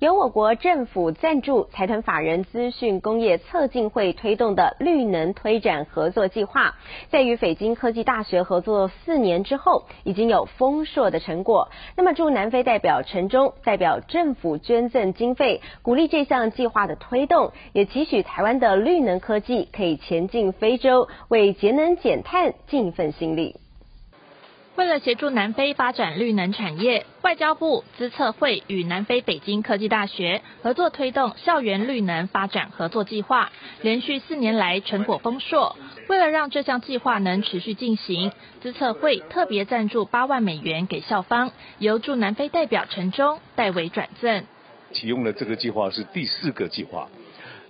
由我国政府赞助、财团法人资讯工业策进会推动的绿能推展合作计划，在与北京科技大学合作四年之后，已经有丰硕的成果。那么，驻南非代表陈忠代表政府捐赠经费，鼓励这项计划的推动，也期许台湾的绿能科技可以前进非洲，为节能减碳尽一份心力。为了协助南非发展绿能产业，外交部资策会与南非北京科技大学合作推动校园绿能发展合作计划，连续四年来成果丰硕。为了让这项计划能持续进行，资策会特别赞助八万美元给校方，由驻南非代表陈忠代为转赠。启用了这个计划是第四个计划，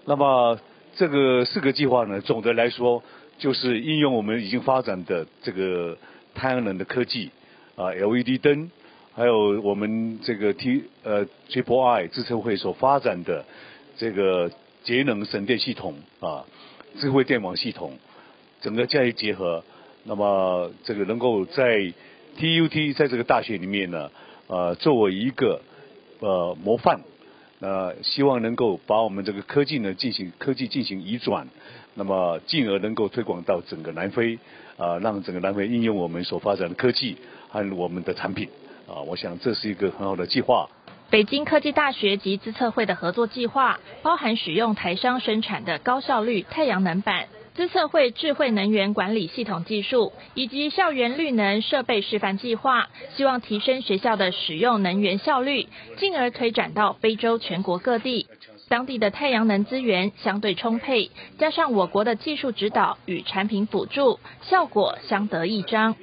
那么这个四个计划呢，总的来说就是应用我们已经发展的这个。太阳能的科技啊，LED 灯，还有我们这个 T 呃 Triple I 智策会所发展的这个节能省电系统啊，智慧电网系统，整个加以结合，那么这个能够在 TUT 在这个大学里面呢，呃，作为一个呃模范，呃希望能够把我们这个科技呢进行科技进行移转，那么进而能够推广到整个南非。啊，让整个南非应用我们所发展的科技和我们的产品啊，我想这是一个很好的计划。北京科技大学及资策会的合作计划，包含使用台商生产的高效率太阳能板、资策会智慧能源管理系统技术，以及校园绿能设备示范计划，希望提升学校的使用能源效率，进而推展到非洲全国各地。当地的太阳能资源相对充沛，加上我国的技术指导与产品辅助，效果相得益彰。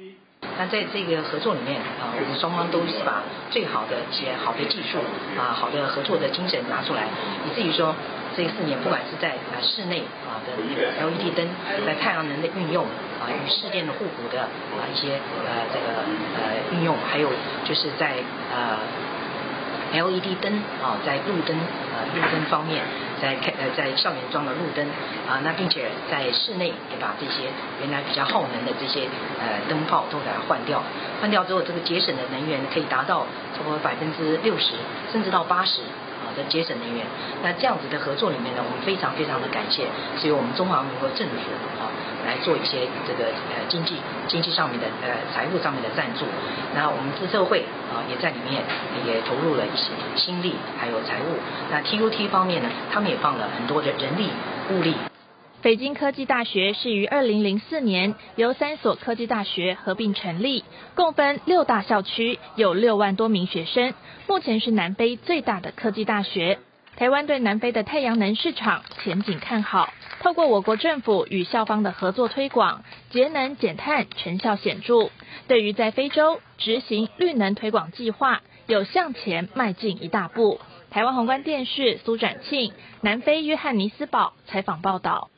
那在这个合作里面啊，我们双方都是把最好的、些好的技术啊、好的合作的精神拿出来，以至于说这四年不管是在啊室内啊的 LED 灯，在太阳能的运用啊与市电的互补的啊一些呃这个呃运用，还有就是在呃。LED 灯啊，在路灯呃路灯方面，在开呃在校园装了路灯啊，那并且在室内也把这些原来比较耗能的这些呃灯泡都给它换掉，换掉之后，这个节省的能源可以达到超过百分之六十，甚至到八十。啊的节省能源，那这样子的合作里面呢，我们非常非常的感谢，是由我们中华民国政府啊来做一些这个呃经济经济上面的呃财务上面的赞助，那我们自社会啊也在里面也投入了一些心力还有财务，那 TUT 方面呢，他们也放了很多的人力物力。北京科技大学是于二零零四年由三所科技大学合并成立，共分六大校区，有六万多名学生。目前是南非最大的科技大学。台湾对南非的太阳能市场前景看好，透过我国政府与校方的合作推广，节能减碳成效显著。对于在非洲执行绿能推广计划，有向前迈进一大步。台湾宏观电视苏展庆，南非约翰尼斯堡采访报道。